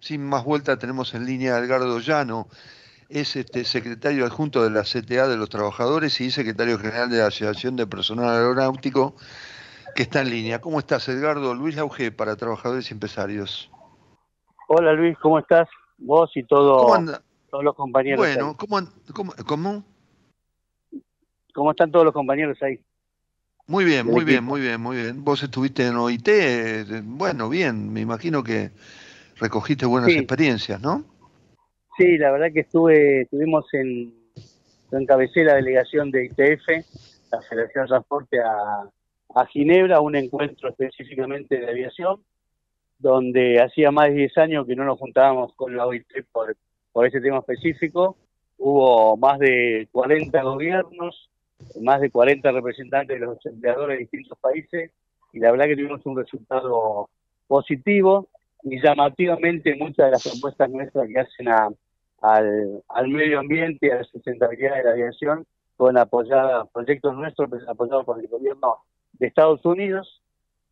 sin más vuelta tenemos en línea a Edgardo Llano, es este secretario adjunto de la CTA de los Trabajadores y secretario general de la Asociación de Personal Aeronáutico, que está en línea. ¿Cómo estás, Edgardo? Luis Auge para Trabajadores y Empresarios. Hola, Luis, ¿cómo estás? Vos y todo, todos los compañeros. Bueno, ¿cómo, cómo, cómo? ¿Cómo están todos los compañeros ahí? Muy bien, muy bien, muy bien, muy bien. Vos estuviste en OIT, eh, bueno, bien, me imagino que recogiste buenas experiencias, ¿no? Sí, la verdad que estuve, estuvimos en, encabecé la delegación de ITF, la Federación de Transporte a, a Ginebra, un encuentro específicamente de aviación, donde hacía más de 10 años que no nos juntábamos con la OIT por, por ese tema específico. Hubo más de 40 gobiernos, más de 40 representantes de los empleadores de distintos países, y la verdad que tuvimos un resultado positivo y llamativamente muchas de las propuestas nuestras que hacen al, al medio ambiente y a la sustentabilidad de la aviación fueron apoyadas, proyectos nuestros pues, apoyados por el gobierno de Estados Unidos,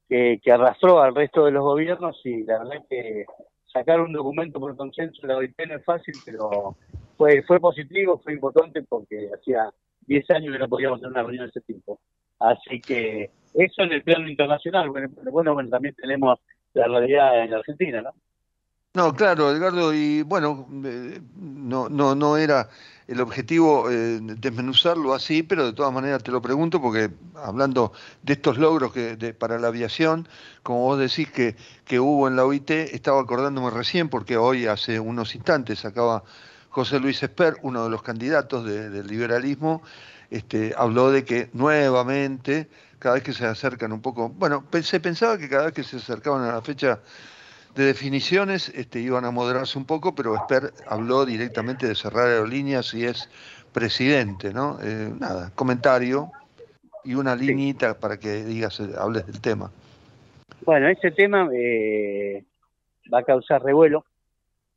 que, que arrastró al resto de los gobiernos y la verdad que sacar un documento por consenso de la OIT no es fácil, pero fue, fue positivo, fue importante porque hacía 10 años que no podíamos tener una reunión de ese tipo. Así que eso en el plano internacional, bueno, bueno también tenemos la realidad en Argentina, ¿no? No, claro, Edgardo, y bueno, eh, no, no, no era el objetivo eh, desmenuzarlo así, pero de todas maneras te lo pregunto porque hablando de estos logros que para la aviación, como vos decís que, que hubo en la OIT, estaba acordándome recién porque hoy hace unos instantes acaba José Luis Esper, uno de los candidatos del liberalismo, este, habló de que nuevamente cada vez que se acercan un poco, bueno, se pensaba que cada vez que se acercaban a la fecha de definiciones este, iban a moderarse un poco, pero Esper habló directamente de cerrar aerolíneas y es presidente, ¿no? Eh, nada, comentario y una liñita para que digas, eh, hables del tema. Bueno, ese tema eh, va a causar revuelo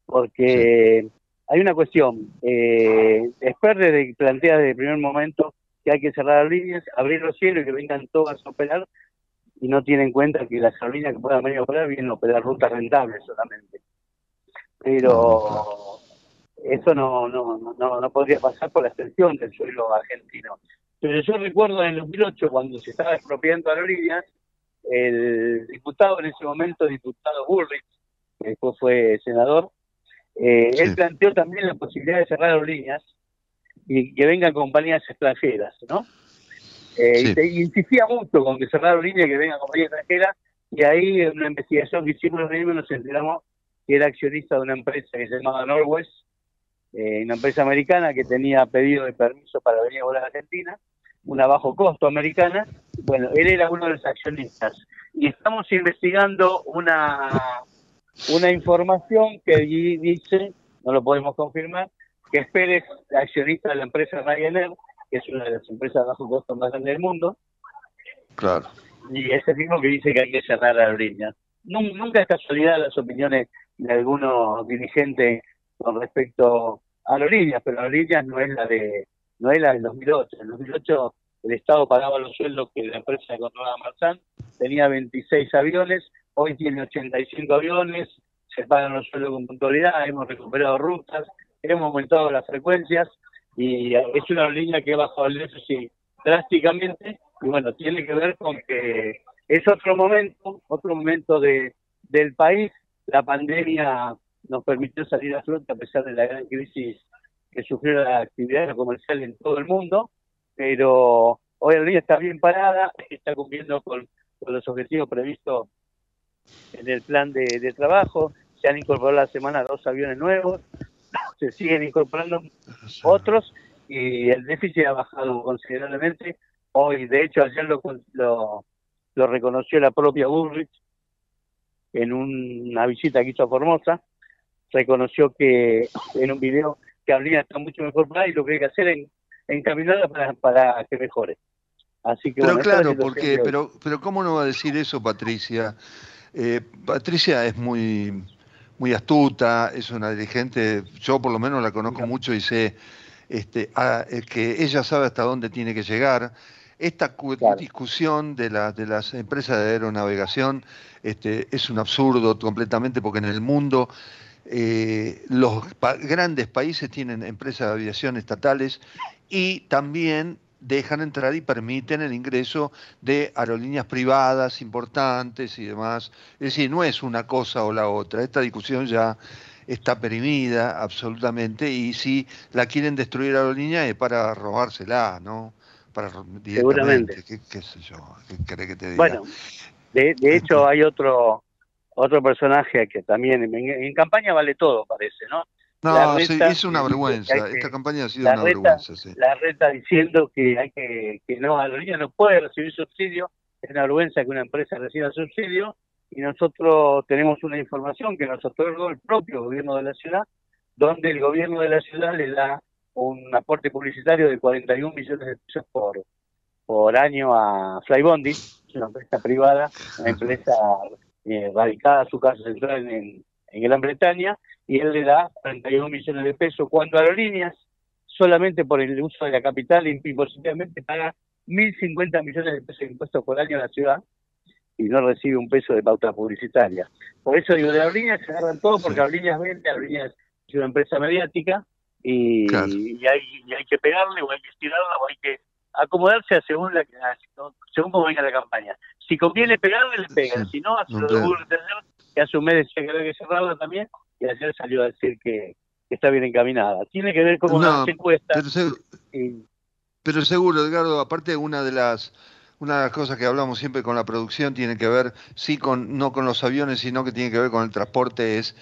porque hay una cuestión. Eh, Esper desde, plantea desde el primer momento que hay que cerrar las líneas, abrir los cielos y que vengan todas a operar y no tiene en cuenta que las aerolíneas que puedan venir a operar vienen a operar rutas rentables solamente. Pero eso no, no, no, no podría pasar por la extensión del suelo argentino. Pero yo recuerdo en el 2008, cuando se estaba expropiando aerolíneas, el diputado en ese momento, diputado Bullrich, que después fue senador, eh, él planteó también la posibilidad de cerrar aerolíneas y que vengan compañías extranjeras, ¿no? Eh, y insistía mucho con que cerrar línea que vengan compañías extranjeras y ahí en una investigación que hicimos nos enteramos que era accionista de una empresa que se llamaba Norwest, eh, una empresa americana que tenía pedido de permiso para venir a volar a Argentina, una bajo costo americana. Bueno, él era uno de los accionistas. Y estamos investigando una, una información que dice, no lo podemos confirmar, que es Pérez, accionista de la empresa Ryanair, que es una de las empresas de bajo costo más grandes del mundo. Claro. Y ese mismo que dice que hay que cerrar la línea. Nunca es casualidad las opiniones de algunos dirigentes con respecto a aerolíneas, pero aerolíneas no es la de no es la del 2008. En 2008 el Estado pagaba los sueldos que la empresa controlaba Marzán, tenía 26 aviones, hoy tiene 85 aviones, se pagan los sueldos con puntualidad, hemos recuperado rutas, hemos aumentado las frecuencias y es una línea que ha bajado el déficit drásticamente y bueno, tiene que ver con que es otro momento, otro momento de, del país. La pandemia nos permitió salir a flote a pesar de la gran crisis que sufrió la actividad comercial en todo el mundo, pero hoy el día está bien parada, está cumpliendo con, los objetivos previstos en el plan de, de trabajo, se han incorporado la semana dos aviones nuevos, se siguen incorporando otros y el déficit ha bajado considerablemente. Hoy, de hecho, ayer lo, lo, reconoció la propia Bullrich en una visita que hizo a Formosa. Reconoció que en un video que habría está mucho mejor para y lo que hay que hacer es encaminarla para, para que mejore. Así que, pero claro, porque, pero, pero ¿cómo no va a decir eso Patricia? Eh, Patricia es muy muy astuta, es una dirigente, yo por lo menos la conozco mucho y sé este, eh, que ella sabe hasta dónde tiene que llegar. Esta discusión de, la, de las empresas de aeronavegación este, es un absurdo completamente porque en el mundo eh, los grandes países tienen empresas de aviación estatales y también dejan entrar y permiten el ingreso de aerolíneas privadas importantes y demás. Es decir, no es una cosa o la otra. Esta discusión ya está perimida absolutamente y si la quieren destruir aerolínea es para robársela, ¿no? Para Seguramente. ¿Qué, sé yo? ¿Qué que te diga? Bueno, de, de hecho hay otro otro personaje que también en, campaña vale todo, parece, ¿no? No, es una vergüenza. Esta campaña ha sido una vergüenza. Sí. La reta diciendo que hay que, que no, aerolínea no puede recibir subsidio. Es una vergüenza que una empresa reciba subsidio y nosotros tenemos una información que nos otorgó el propio gobierno de la ciudad, donde el gobierno de la ciudad le da un aporte publicitario de 41 millones de pesos por, por año a Flybondi, una empresa privada, una empresa eh, radicada su casa central en, en Gran Bretaña, y él le da 31 millones de pesos, cuando Aerolíneas, solamente por el uso de la capital, impositivamente paga 1.050 millones de pesos de impuestos por año a la ciudad y no recibe un peso de pauta publicitaria. Por eso digo, de Aerolíneas se agarran todo, porque Aerolíneas vende, Aerolíneas es una empresa mediática y, y, hay, y hay que pegarle o hay que estirarla o hay que acomodarse según la según como venga la campaña. Si conviene pegarle, le pegan. Si no, hace lo de Google que hace un mes decía que había que cerrarla también, y ayer salió a decir que, está bien encaminada. Tiene que ver con una encuesta. Pero, seguro, Edgardo, aparte una de las una de las cosas que hablamos siempre con la producción tiene que ver, sí, con no con los aviones, sino que tiene que ver con el transporte, es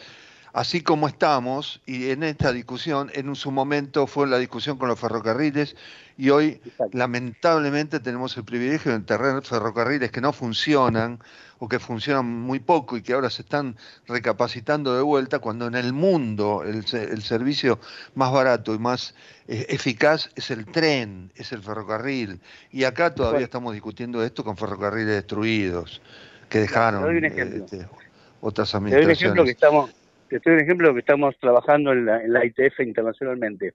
así como estamos, y en esta discusión, en su momento fue la discusión con los ferrocarriles, y hoy lamentablemente tenemos el privilegio de tener ferrocarriles que no funcionan o que funcionan muy poco y que ahora se están recapacitando de vuelta, cuando en el mundo el, servicio más barato y más eh, eficaz es el tren, es el ferrocarril, y acá todavía estamos discutiendo esto con ferrocarriles destruidos que dejaron este, otras administraciones. que estamos te estoy un ejemplo que estamos trabajando en la, ITF internacionalmente.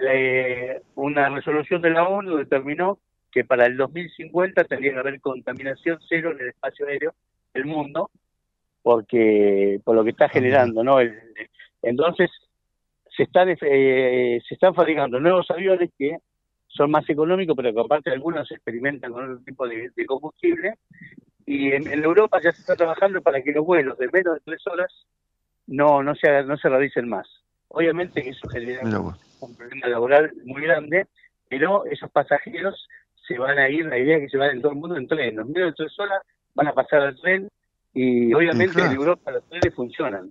Eh, una resolución de la ONU determinó que para el 2050 tendría que haber contaminación cero en el espacio aéreo del mundo, porque por lo que está generando, ¿no? entonces se están eh, se están fabricando nuevos aviones que son más económicos, pero que aparte algunos experimentan con otro tipo de, combustible. Y en, en, Europa ya se está trabajando para que los vuelos de menos de tres horas no no se no se realicen más. Obviamente que eso genera un problema laboral muy grande, pero esos pasajeros se van a ir, la idea es que se van en todo el mundo en tren, los medios de tres horas van a pasar al tren y obviamente en Europa los trenes funcionan.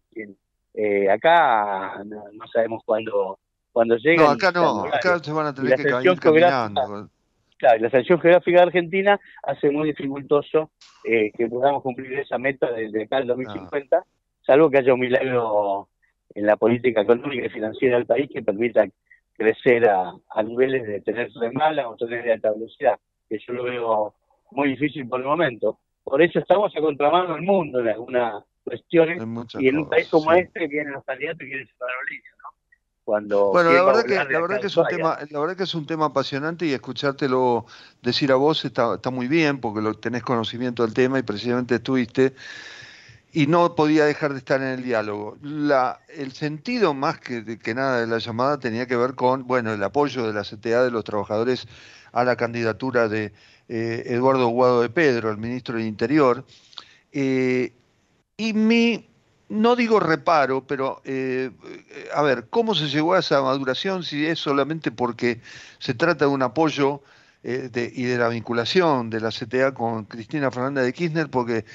Eh, acá no, sabemos cuándo cuando llegan. No, acá no, acá se van a tener que ir caminando. Claro, la sanción geográfica de Argentina hace muy dificultoso eh, que podamos cumplir esa meta desde acá al 2050 salvo que haya un milagro en la política económica y financiera del país que permita crecer a, niveles de tener mala o tener de alta velocidad, que yo lo veo muy difícil por el momento. Por eso estamos a contramano del mundo en algunas cuestiones y en un país como este vienen los candidatos y quieren cerrar la línea, ¿no? Cuando bueno, la verdad, que, la verdad que es un tema, la verdad que es un tema apasionante y escuchártelo decir a vos está, está muy bien porque lo, tenés conocimiento del tema y precisamente estuviste y no podía dejar de estar en el diálogo. La, el sentido más que, nada de la llamada tenía que ver con bueno el apoyo de la CTA de los trabajadores a la candidatura de eh, Eduardo Guado de Pedro, el ministro del Interior. Eh, y mi, no digo reparo, pero eh, a ver, ¿cómo se llegó a esa maduración si es solamente porque se trata de un apoyo y de la vinculación de la CTA con Cristina Fernández de Kirchner? Porque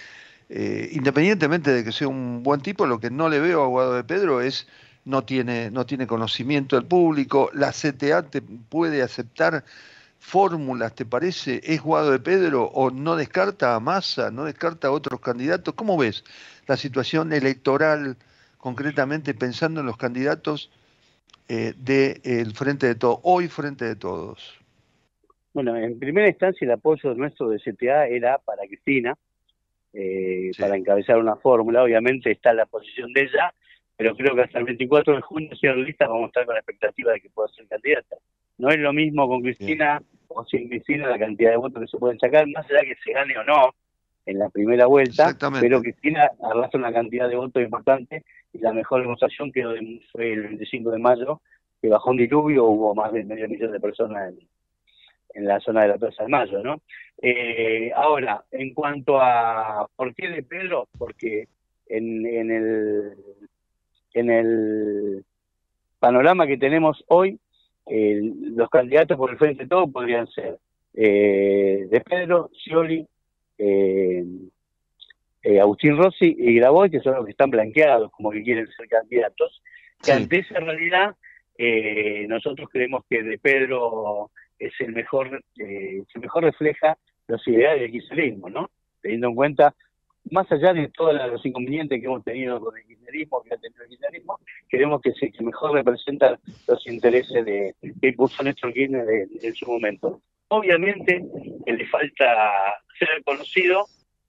eh, independientemente de que sea un buen tipo, lo que no le veo a Guado de Pedro es no tiene, no tiene conocimiento del público, la CTA te puede aceptar fórmulas, ¿te parece? ¿Es Guado de Pedro o no descarta a Massa, no descarta a otros candidatos? ¿Cómo ves la situación electoral concretamente pensando en los candidatos eh, del Frente de Todos, hoy Frente de Todos? Bueno, en primera instancia el apoyo nuestro de CTA era para Cristina, eh, para encabezar una fórmula. Obviamente está la posición de ella, pero creo que hasta el 24 de junio, si lista, vamos a estar con la expectativa de que pueda ser candidata. No es lo mismo con Cristina o sin Cristina la cantidad de votos que se pueden sacar, más allá que se gane o no en la primera vuelta, pero Cristina arrastra una cantidad de votos importante y la mejor demostración que fue el 25 de mayo, que bajó un diluvio, hubo más de medio millón de personas en, la zona de la Plaza de Mayo, ¿no? Eh, ahora, en cuanto a por qué de Pedro, porque en, en el en el panorama que tenemos hoy, los candidatos por el frente de todo podrían ser eh, de Pedro, Scioli, eh, eh, Agustín Rossi y Graboy, que son los que están blanqueados como que quieren ser candidatos, que ante esa realidad nosotros creemos que de Pedro es el mejor, eh, mejor refleja los ideales del kirchnerismo, ¿no? Teniendo en cuenta más allá de todos los inconvenientes que hemos tenido con el kirchnerismo, que ha tenido el kirchnerismo, queremos que, se, que mejor representa los intereses de, que impulsó Néstor Kirchner en, su momento. Obviamente le falta ser conocido,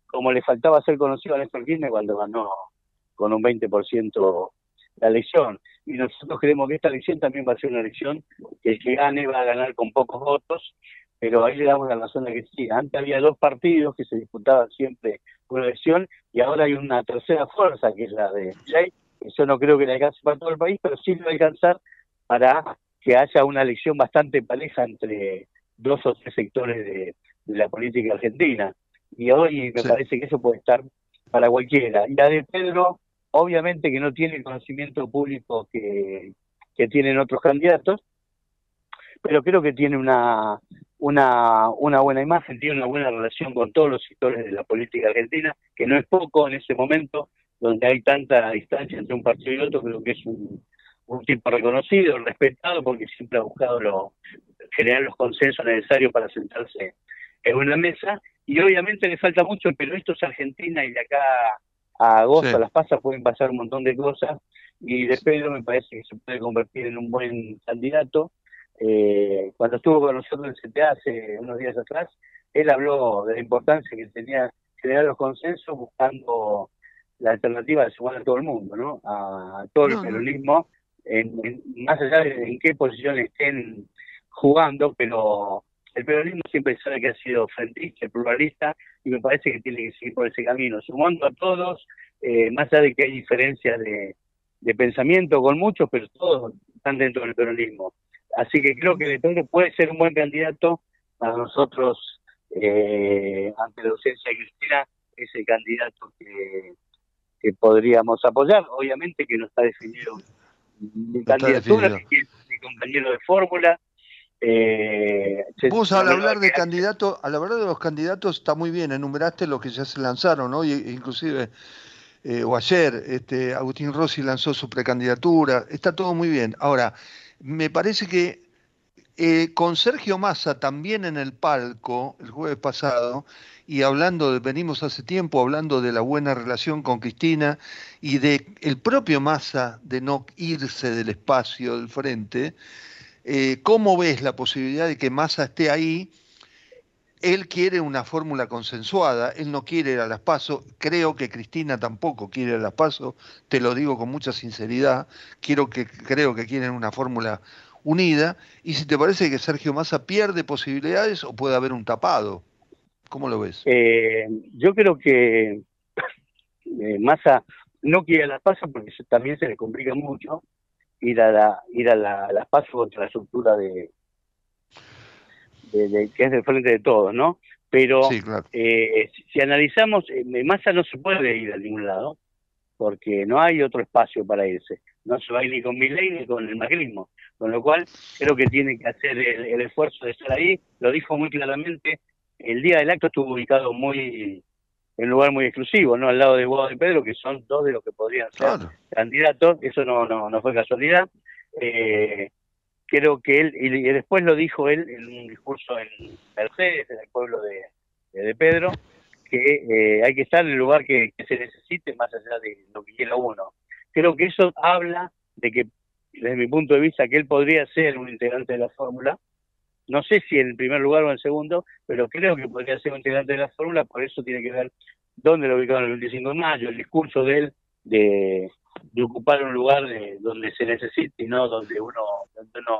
como le faltaba ser conocido a Néstor Kirchner cuando ganó con un 20% la elección. Y nosotros creemos que esta elección también va a ser una elección que el que gane va a ganar con pocos votos, pero ahí le damos la razón a que sí. Antes había dos partidos que se disputaban siempre una elección y ahora hay una tercera fuerza que es la de Jay. Eso no creo que le alcance para todo el país, pero sí le va a alcanzar para que haya una elección bastante pareja entre dos o tres sectores de, la política argentina. Y hoy me parece que eso puede estar para cualquiera. Y la de Pedro, obviamente que no tiene el conocimiento público que, tienen otros candidatos, pero creo que tiene una, una, una buena imagen, tiene una buena relación con todos los sectores de la política argentina, que no es poco en ese momento donde hay tanta distancia entre un partido y otro, creo que es un, un tipo reconocido, respetado, porque siempre ha buscado lo, generar los consensos necesarios para sentarse en una mesa, y obviamente le falta mucho, pero esto es Argentina y de acá a agosto, a las pasas, pueden pasar un montón de cosas, y de Pedro me parece que se puede convertir en un buen candidato, eh, cuando estuvo con nosotros en el CTA hace unos días atrás, él habló de la importancia que tenía generar los consensos buscando la alternativa de sumar a todo el mundo, ¿no? A, todo el peronismo, en, más allá de en qué posición estén jugando, pero el peronismo siempre sabe que ha sido frentista, pluralista, y me parece que tiene que seguir por ese camino, sumando a todos, eh, más allá de que hay diferencias de, de pensamiento con muchos, pero todos están dentro del peronismo. Así que creo que de puede ser un buen candidato para nosotros eh, ante la ausencia de Cristina, es el candidato que, que podríamos apoyar. Obviamente que no está definido mi candidatura, ni mi compañero de fórmula. Eh, Vos al hablar de candidato, a la verdad de los candidatos está muy bien, enumeraste los que ya se lanzaron, ¿no? inclusive eh, o ayer este, Agustín Rossi lanzó su precandidatura, está todo muy bien. Ahora, me parece que eh, con Sergio Massa también en el palco el jueves pasado, y hablando, de, venimos hace tiempo hablando de la buena relación con Cristina y de el propio Massa de no irse del espacio del frente, eh, ¿cómo ves la posibilidad de que Massa esté ahí? Él quiere una fórmula consensuada, él no quiere ir a las pasos, creo que Cristina tampoco quiere ir a las pasos, te lo digo con mucha sinceridad, quiero que, creo que quieren una fórmula unida, y si te parece que Sergio Massa pierde posibilidades o puede haber un tapado, ¿cómo lo ves? Eh, yo creo que eh, Massa no quiere a las pasos porque también se le complica mucho ir a, la, ir a, la, las pasos contra la estructura de, de, que es del frente de todos, ¿no? Pero eh, si, analizamos, eh, Massa no se puede ir a ningún lado, porque no hay otro espacio para irse. No se va a ir ni con Milei ni con el macrismo. Con lo cual, creo que tiene que hacer el, esfuerzo de estar ahí. Lo dijo muy claramente. El día del acto estuvo ubicado muy en un lugar muy exclusivo, ¿no? Al lado de Guado de Pedro, que son dos de los que podrían ser candidatos. Eso no, no, no fue casualidad. Eh, creo que él, y, después lo dijo él en un discurso en Mercedes, en el pueblo de, de Pedro, que eh, hay que estar en el lugar que, se necesite más allá de lo que quiera uno. Creo que eso habla de que, desde mi punto de vista, que él podría ser un integrante de la fórmula. No sé si en el primer lugar o en el segundo, pero creo que podría ser un integrante de la fórmula, por eso tiene que ver dónde lo ubicaron el 25 de mayo, el discurso de él de, de ocupar un lugar de, donde se necesite y no donde uno, donde uno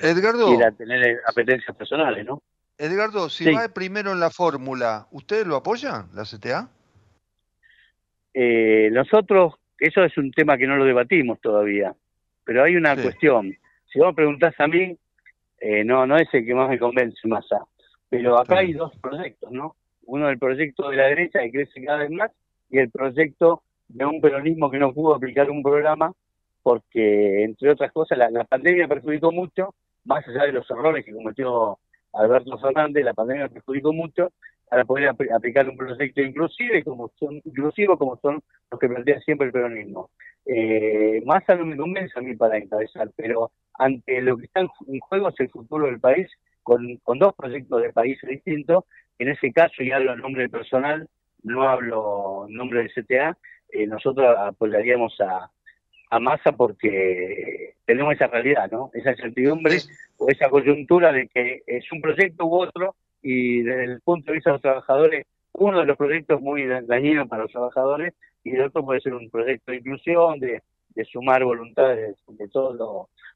Edgardo, quiera tener apetencias personales, ¿no? Edgardo, si va primero en la fórmula, ¿ustedes lo apoyan, la CTA? Eh, nosotros eso es un tema que no lo debatimos todavía, pero hay una cuestión. Si vos me preguntás a mí, eh, no, no es el que más me convence, Massa. Pero acá hay dos proyectos, ¿no? Uno el proyecto de la derecha que crece cada vez más y el proyecto de un peronismo que no pudo aplicar un programa porque, entre otras cosas, la, pandemia perjudicó mucho, más allá de los errores que cometió Alberto Fernández, la pandemia perjudicó mucho para poder aplicar un proyecto inclusive como son, inclusivo como son los que plantea siempre el peronismo. Eh, Massa no me convence a mí para encabezar, pero ante lo que está en juego es el futuro del país, con, con dos proyectos de países distintos, en ese caso, y hablo en nombre personal, no hablo en nombre del CTA, eh, nosotros apoyaríamos a, a Massa porque tenemos esa realidad, ¿no? Esa incertidumbre o esa coyuntura de que es un proyecto u otro y desde el punto de vista de los trabajadores, uno de los proyectos muy dañinos para los trabajadores y el otro puede ser un proyecto de inclusión, de, sumar voluntades de todos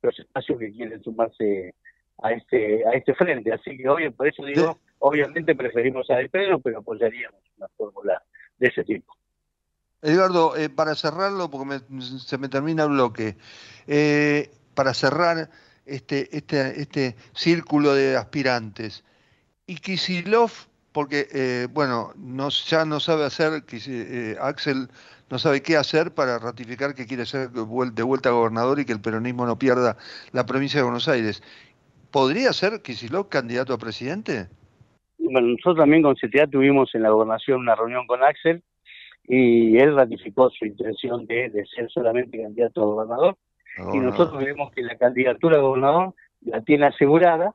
los, espacios que quieren sumarse a este a este frente. Así que hoy, por eso digo, obviamente preferimos a De Pedro, pero apoyaríamos una fórmula de ese tipo. Eduardo, eh, para cerrarlo, porque se me termina el bloque, eh, para cerrar este, este, este círculo de aspirantes, y Kisilov, porque, eh, bueno, no, ya no sabe hacer, Axel no sabe qué hacer para ratificar que quiere ser de vuelta a gobernador y que el peronismo no pierda la provincia de Buenos Aires. ¿Podría ser Kisilov candidato a presidente? Bueno, nosotros también con CTA tuvimos en la gobernación una reunión con Axel y él ratificó su intención de, ser solamente candidato a gobernador y nosotros vemos que la candidatura a gobernador la tiene asegurada.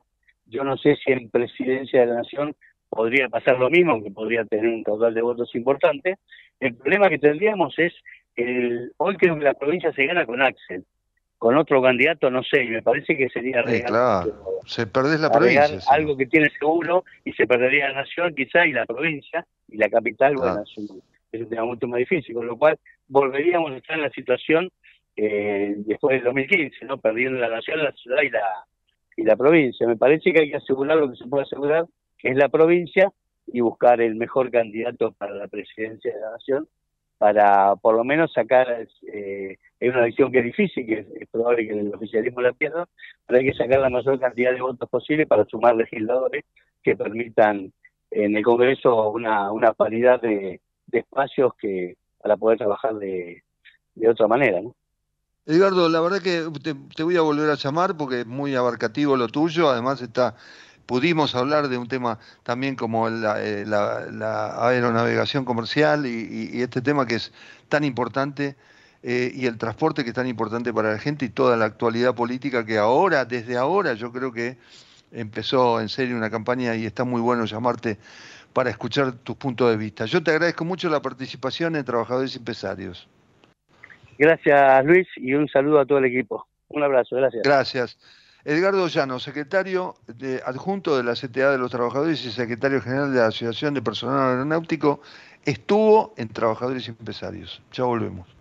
Yo no sé si en presidencia de la nación podría pasar lo mismo, aunque podría tener un caudal de votos importante. El problema que tendríamos es, el, hoy creo que la provincia se gana con Axel, con otro candidato no sé, y me parece que sería regal, se perdés la provincia. Algo que tiene seguro y se perdería la nación quizá y la provincia y la capital, bueno, es un tema mucho más difícil, con lo cual volveríamos a estar en la situación eh, después del 2015, ¿no? Perdiendo la nación, la ciudad y la, y la provincia. Me parece que hay que asegurar lo que se puede asegurar, que es la provincia, y buscar el mejor candidato para la presidencia de la nación, para por lo menos sacar, eh, es una elección que es difícil, que es, probable que el oficialismo la pierda, pero hay que sacar la mayor cantidad de votos posible para sumar legisladores que permitan en el Congreso una, una paridad de, de espacios que para poder trabajar de, de otra manera. ¿no? Edgardo, la verdad que te, voy a volver a llamar porque es muy abarcativo lo tuyo, además está pudimos hablar de un tema también como la, eh, aeronavegación comercial y, este tema que es tan importante eh, y el transporte que es tan importante para la gente y toda la actualidad política que ahora, desde ahora, yo creo que empezó en serio una campaña y está muy bueno llamarte para escuchar tus puntos de vista. Yo te agradezco mucho la participación en Trabajadores y Empresarios. Gracias Luis y un saludo a todo el equipo. Un abrazo, gracias. Gracias. Edgardo Llano, secretario de, adjunto de la CTA de los Trabajadores y secretario general de la Asociación de Personal Aeronáutico, estuvo en Trabajadores y Empresarios. Ya volvemos.